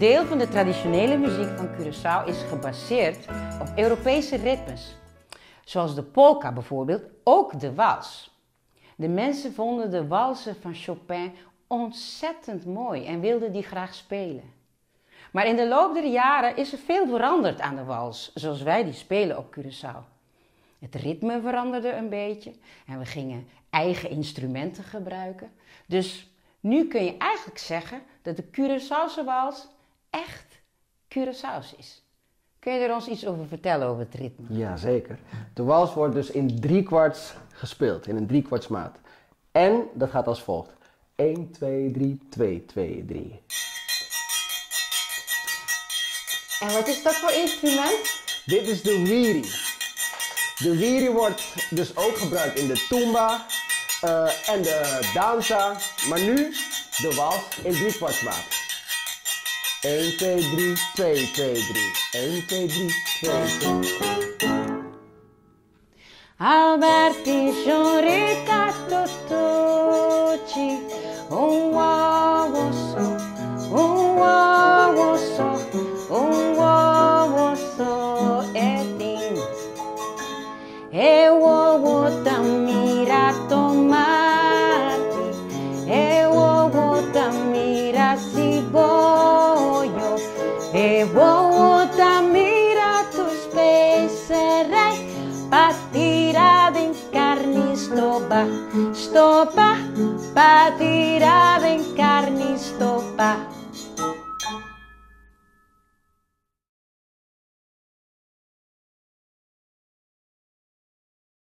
deel van de traditionele muziek van Curaçao is gebaseerd op Europese ritmes. Zoals de polka bijvoorbeeld, ook de wals. De mensen vonden de walsen van Chopin ontzettend mooi en wilden die graag spelen. Maar in de loop der jaren is er veel veranderd aan de wals, zoals wij die spelen op Curaçao. Het ritme veranderde een beetje en we gingen eigen instrumenten gebruiken. Dus nu kun je eigenlijk zeggen dat de Curaçaose wals echt Curaçaos is. Kun je er ons iets over vertellen over het ritme? Ja, zeker. De wals wordt dus in driekwarts gespeeld, in een driekwartsmaat. En dat gaat als volgt. 1, 2, 3, 2, 2, 3. En wat is dat voor instrument? Dit is de wiri. De wiri wordt dus ook gebruikt in de tumba uh, en de danza, maar nu de wals in driekwartsmaat. 1, 2, 3, 2, 2, 3. 1, 2, 3, 2, 2. Alberti Giorita Εγώ τα μοίρα τους πέσσερες Πατήρα δεν κάρνει στο πα Στο πα Πατήρα δεν κάρνει στο πα